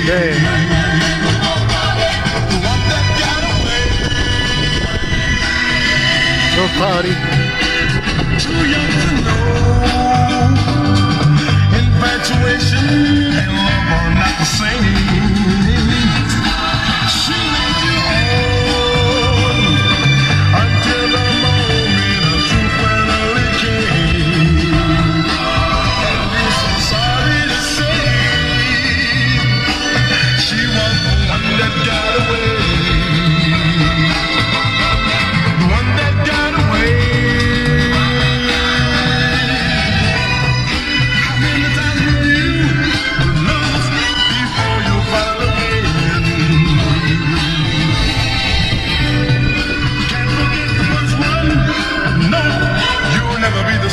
beautiful day. Party.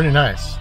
pretty nice.